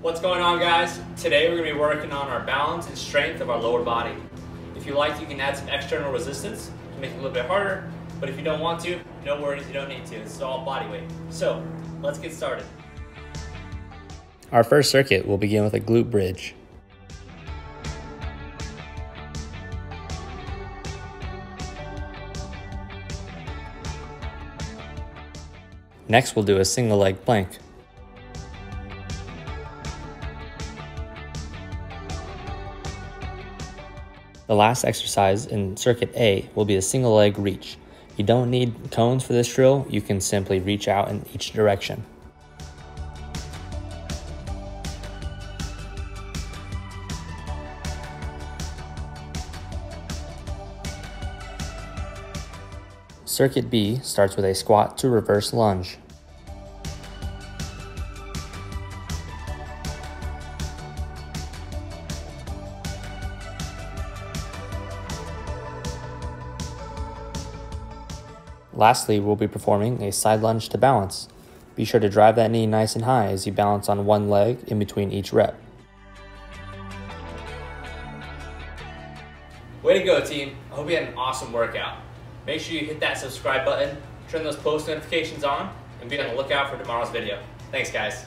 What's going on guys? Today we're going to be working on our balance and strength of our lower body. If you like, you can add some external resistance to make it a little bit harder, but if you don't want to, no worries, you don't need to. This is all body weight. So, let's get started. Our first circuit will begin with a glute bridge. Next, we'll do a single leg plank. The last exercise in circuit A will be a single leg reach. You don't need cones for this drill, you can simply reach out in each direction. Circuit B starts with a squat to reverse lunge. Lastly, we'll be performing a side lunge to balance. Be sure to drive that knee nice and high as you balance on one leg in between each rep. Way to go team. I hope you had an awesome workout. Make sure you hit that subscribe button, turn those post notifications on, and be on the lookout for tomorrow's video. Thanks guys.